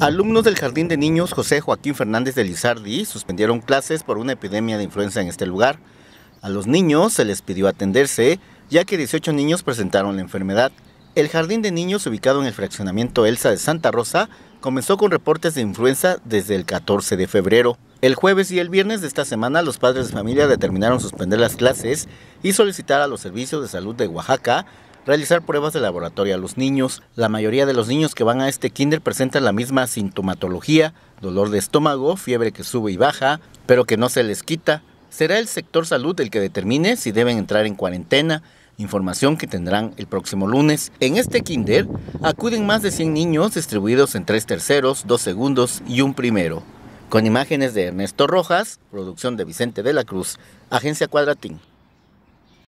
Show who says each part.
Speaker 1: Alumnos del Jardín de Niños José Joaquín Fernández de Lizardi suspendieron clases por una epidemia de influenza en este lugar. A los niños se les pidió atenderse, ya que 18 niños presentaron la enfermedad. El Jardín de Niños, ubicado en el fraccionamiento Elsa de Santa Rosa, comenzó con reportes de influenza desde el 14 de febrero. El jueves y el viernes de esta semana, los padres de familia determinaron suspender las clases y solicitar a los servicios de salud de Oaxaca realizar pruebas de laboratorio a los niños. La mayoría de los niños que van a este kinder presentan la misma sintomatología, dolor de estómago, fiebre que sube y baja, pero que no se les quita. Será el sector salud el que determine si deben entrar en cuarentena, información que tendrán el próximo lunes. En este kinder acuden más de 100 niños distribuidos en tres terceros, dos segundos y un primero. Con imágenes de Ernesto Rojas, producción de Vicente de la Cruz, Agencia Cuadratín.